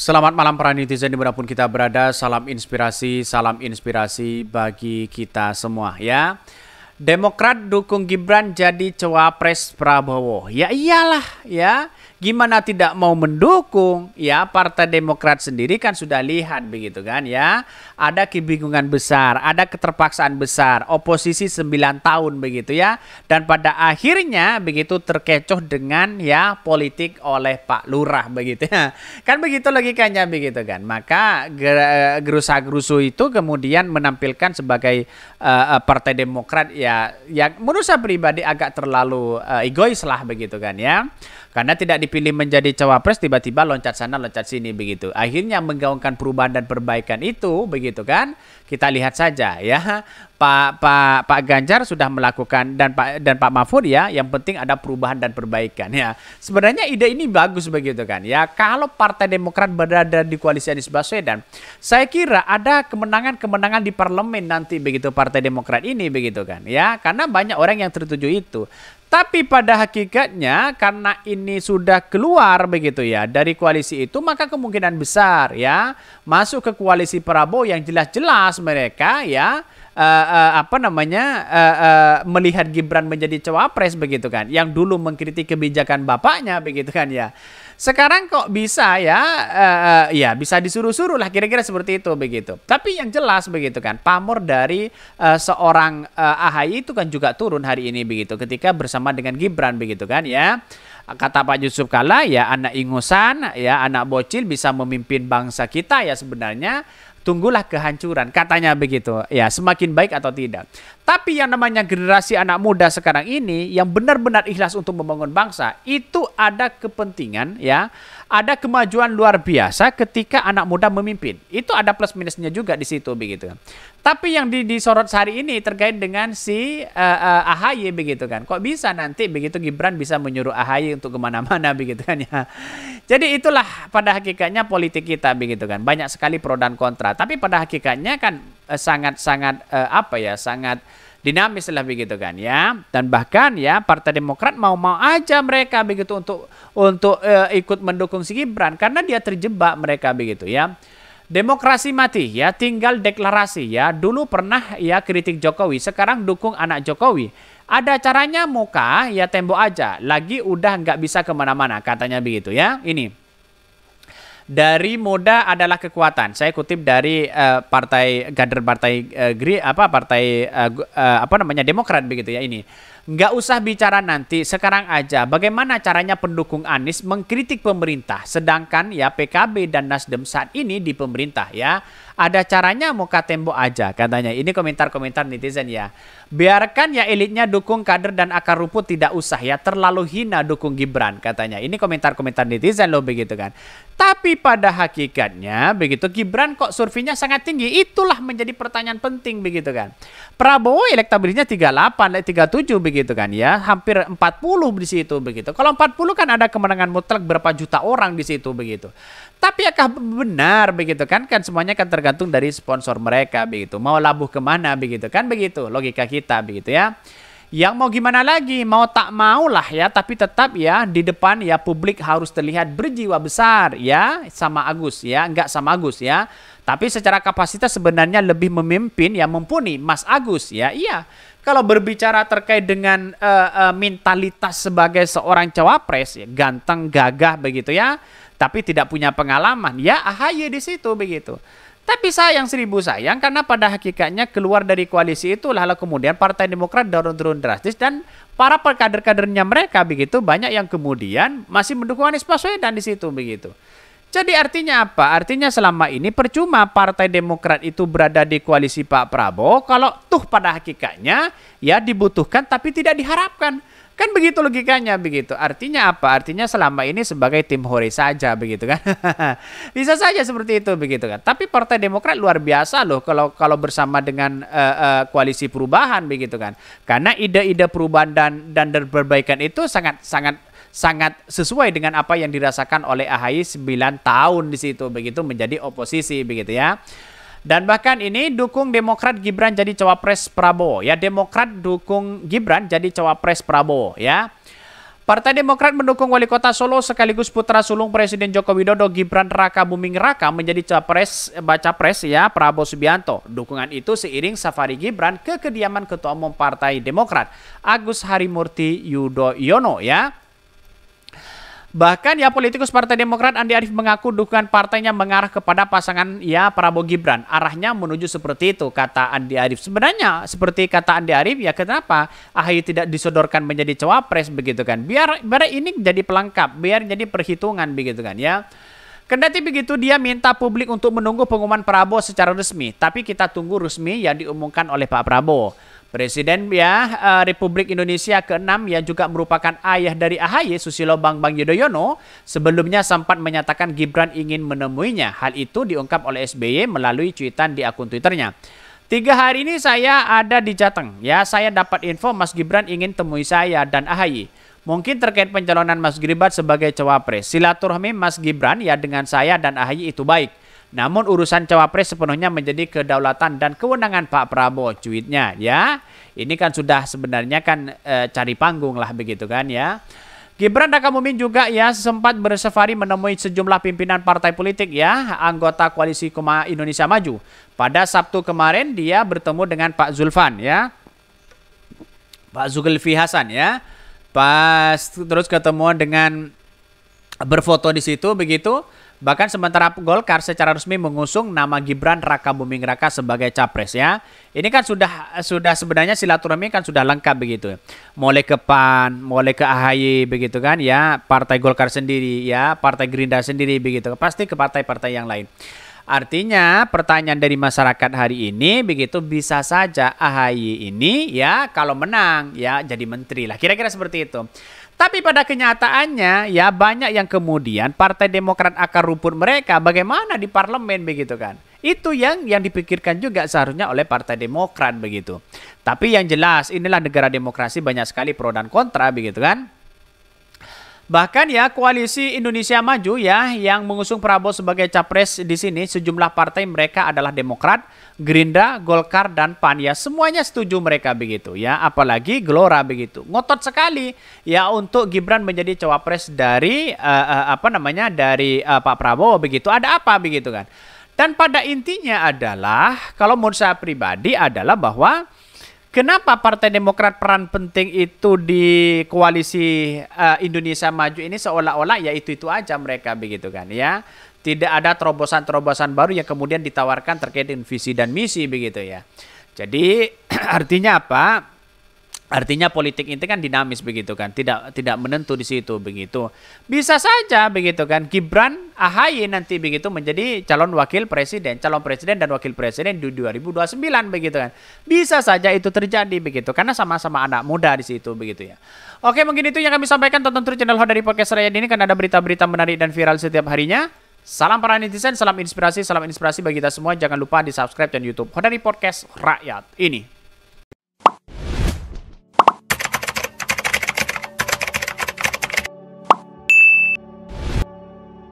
Selamat malam para netizen di mana pun kita berada. Salam inspirasi, salam inspirasi bagi kita semua ya. Demokrat dukung Gibran jadi cawapres Prabowo. Ya iyalah ya. Gimana tidak mau mendukung? Ya Partai Demokrat sendiri kan sudah lihat begitu kan ya. Ada kebingungan besar, ada keterpaksaan besar, oposisi 9 tahun begitu ya. Dan pada akhirnya begitu terkecoh dengan ya politik oleh Pak Lurah begitu ya. Kan begitu logikanya begitu kan. Maka gerusa-gerusu itu kemudian menampilkan sebagai uh, Partai Demokrat ya ya yang menurut saya pribadi agak terlalu uh, egois lah begitu kan ya karena tidak dipilih menjadi cawapres tiba-tiba loncat sana loncat sini begitu. Akhirnya menggaungkan perubahan dan perbaikan itu begitu kan? Kita lihat saja ya. Pak Pak Pak Ganjar sudah melakukan dan Pak dan Pak Mahfud ya yang penting ada perubahan dan perbaikan ya. Sebenarnya ide ini bagus begitu kan? Ya kalau Partai Demokrat berada di koalisi Anies Baswedan saya kira ada kemenangan-kemenangan di parlemen nanti begitu Partai Demokrat ini begitu kan? Ya karena banyak orang yang tertuju itu tapi pada hakikatnya karena ini sudah keluar begitu ya dari koalisi itu maka kemungkinan besar ya masuk ke koalisi Prabowo yang jelas-jelas mereka ya uh, uh, apa namanya uh, uh, melihat Gibran menjadi cawapres begitu kan yang dulu mengkritik kebijakan bapaknya begitu kan ya sekarang kok bisa ya, uh, ya bisa disuruh-suruh lah kira-kira seperti itu begitu. Tapi yang jelas begitu kan, pamor dari uh, seorang uh, AHY itu kan juga turun hari ini begitu, ketika bersama dengan Gibran begitu kan ya. Kata Pak Yusuf Kala ya anak ingusan ya anak bocil bisa memimpin bangsa kita ya sebenarnya tunggulah kehancuran. Katanya begitu. Ya semakin baik atau tidak tapi yang namanya generasi anak muda sekarang ini yang benar-benar ikhlas untuk membangun bangsa itu ada kepentingan ya. Ada kemajuan luar biasa ketika anak muda memimpin. Itu ada plus minusnya juga di situ begitu. Tapi yang di, disorot hari ini terkait dengan si uh, uh, AHY begitu kan. Kok bisa nanti begitu Gibran bisa menyuruh AHY untuk ke mana-mana begitu kan ya. Jadi itulah pada hakikatnya politik kita begitu kan. Banyak sekali pro dan kontra. Tapi pada hakikatnya kan sangat-sangat eh, uh, apa ya sangat dinamis lah begitu kan ya dan bahkan ya Partai Demokrat mau-mau aja mereka begitu untuk untuk uh, ikut mendukung si Gibran karena dia terjebak mereka begitu ya Demokrasi mati ya, tinggal deklarasi ya. Dulu pernah ya kritik Jokowi, sekarang dukung anak Jokowi. Ada caranya muka ya tembok aja. Lagi udah nggak bisa ke mana-mana katanya begitu ya. Ini dari muda adalah kekuatan. Saya kutip dari uh, partai kader partai uh, Gri apa partai uh, uh, apa namanya Demokrat begitu ya ini. Nggak usah bicara nanti, sekarang aja bagaimana caranya pendukung Anies mengkritik pemerintah sedangkan ya PKB dan Nasdem saat ini di pemerintah ya. Ada caranya muka tembok aja katanya. Ini komentar-komentar netizen ya. Biarkan ya elitnya dukung kader dan akar rumput tidak usah ya. Terlalu hina dukung Gibran katanya. Ini komentar-komentar netizen loh begitu kan. Tapi pada hakikatnya begitu Gibran kok surveinya sangat tinggi. Itulah menjadi pertanyaan penting begitu kan. Prabowo elektabilitasnya 38, 37 begitu kan ya. Hampir 40 di situ begitu. Kalau 40 kan ada kemenangan mutlak berapa juta orang di situ begitu. Tapi apakah benar begitu kan? Kan semuanya kan tergantung dari sponsor mereka begitu. Mau labuh ke mana begitu kan begitu logika kita begitu ya. Yang mau gimana lagi, mau tak mau lah ya, tapi tetap ya di depan ya publik harus terlihat berjiwa besar ya sama Agus ya, enggak sama Agus ya. Tapi secara kapasitas sebenarnya lebih memimpin ya mumpuni Mas Agus ya. Iya. Kalau berbicara terkait dengan uh, uh, mentalitas sebagai seorang cawapres ya, ganteng, gagah begitu ya tapi tidak punya pengalaman, ya AHY di situ begitu. Tapi sayang seribu sayang karena pada hakikatnya keluar dari koalisi itu lalu kemudian Partai Demokrat turun-turun drastis dan para kader-kadernya mereka begitu banyak yang kemudian masih mendukung Anies Baswedan di situ begitu. Jadi artinya apa? Artinya selama ini percuma Partai Demokrat itu berada di koalisi Pak Prabowo kalau tuh pada hakikatnya ya dibutuhkan tapi tidak diharapkan. Kan begitu logikanya begitu. Artinya apa? Artinya selama ini sebagai tim hore saja begitu kan. Bisa saja seperti itu begitu kan. Tapi Partai Demokrat luar biasa loh kalau kalau bersama dengan uh, uh, koalisi perubahan begitu kan. Karena ide-ide perubahan dan dan perbaikan itu sangat sangat sangat sesuai dengan apa yang dirasakan oleh AHY 9 tahun di situ begitu menjadi oposisi begitu ya. Dan bahkan ini dukung Demokrat Gibran jadi cawapres Prabowo. Ya Demokrat dukung Gibran jadi cawapres Prabowo ya. Partai Demokrat mendukung Wali Kota Solo sekaligus putra sulung Presiden Joko Widodo Gibran Raka Buming Raka menjadi capres baca pres ya Prabowo Subianto. Dukungan itu seiring safari Gibran ke kediaman Ketua Umum Partai Demokrat Agus Harimurti Yudhoyono ya. Bahkan ya politikus Partai Demokrat Andi Arief mengaku dukungan partainya mengarah kepada pasangan ya Prabowo Gibran. Arahnya menuju seperti itu kata Andi Arief. Sebenarnya seperti kata Andi Arief ya kenapa AHY tidak disodorkan menjadi cawapres begitu kan. Biar biar ini jadi pelengkap, biar jadi perhitungan begitu kan ya. Kendati begitu dia minta publik untuk menunggu pengumuman Prabowo secara resmi. Tapi kita tunggu resmi yang diumumkan oleh Pak Prabowo. Presiden ya uh, Republik Indonesia ke-6 yang juga merupakan ayah dari AHY Susilo Bambang Yudhoyono sebelumnya sempat menyatakan Gibran ingin menemuinya. Hal itu diungkap oleh SBY melalui cuitan di akun Twitternya. Tiga hari ini saya ada di Jateng. Ya, saya dapat info Mas Gibran ingin temui saya dan AHY. Mungkin terkait pencalonan Mas Gibran sebagai cawapres. Silaturahmi Mas Gibran ya dengan saya dan AHY itu baik. Namun urusan cawapres sepenuhnya menjadi kedaulatan dan kewenangan Pak Prabowo cuitnya ya. Ini kan sudah sebenarnya kan e, cari panggung lah begitu kan ya. Gibran Raka Buming juga ya sempat bersafari menemui sejumlah pimpinan partai politik ya, anggota koalisi Kuma Indonesia Maju. Pada Sabtu kemarin dia bertemu dengan Pak Zulfan ya. Pak Zulkifli Hasan ya. Pas terus ketemu dengan berfoto di situ begitu. Bahkan sementara Golkar secara resmi mengusung nama Gibran Raka Buming Raka sebagai capres ya. Ini kan sudah sudah sebenarnya silaturahmi kan sudah lengkap begitu. Mulai ke PAN, mulai ke AHY begitu kan ya, Partai Golkar sendiri ya, Partai Gerindra sendiri begitu. Pasti ke partai-partai yang lain. Artinya pertanyaan dari masyarakat hari ini begitu bisa saja AHY ini ya kalau menang ya jadi menteri lah. Kira-kira seperti itu. Tapi pada kenyataannya ya banyak yang kemudian Partai Demokrat akan rumput mereka bagaimana di parlemen begitu kan. Itu yang yang dipikirkan juga seharusnya oleh Partai Demokrat begitu. Tapi yang jelas inilah negara demokrasi banyak sekali pro dan kontra begitu kan. Bahkan ya koalisi Indonesia Maju ya yang mengusung Prabowo sebagai capres di sini sejumlah partai mereka adalah Demokrat, Gerindra, Golkar dan PAN ya semuanya setuju mereka begitu ya apalagi Gelora begitu. Ngotot sekali ya untuk Gibran menjadi cawapres dari uh, uh, apa namanya dari uh, Pak Prabowo begitu. Ada apa begitu kan? Dan pada intinya adalah kalau menurut saya pribadi adalah bahwa Kenapa Partai Demokrat peran penting itu di koalisi uh, Indonesia Maju ini seolah-olah ya itu-itu aja mereka begitu kan ya. Tidak ada terobosan-terobosan baru yang kemudian ditawarkan terkait dengan visi dan misi begitu ya. Jadi artinya apa? Artinya politik itu kan dinamis begitu kan, tidak tidak menentu di situ begitu. Bisa saja begitu kan, Gibran AHY nanti begitu menjadi calon wakil presiden, calon presiden dan wakil presiden di 2029 begitu kan. Bisa saja itu terjadi begitu, karena sama-sama anak muda di situ begitu ya. Oke mungkin itu yang kami sampaikan, tonton terus channel dari podcast Rakyat ini kan ada berita-berita menarik dan viral setiap harinya. Salam para netizen, salam inspirasi, salam inspirasi bagi kita semua. Jangan lupa di subscribe dan YouTube Hodari Podcast Rakyat ini.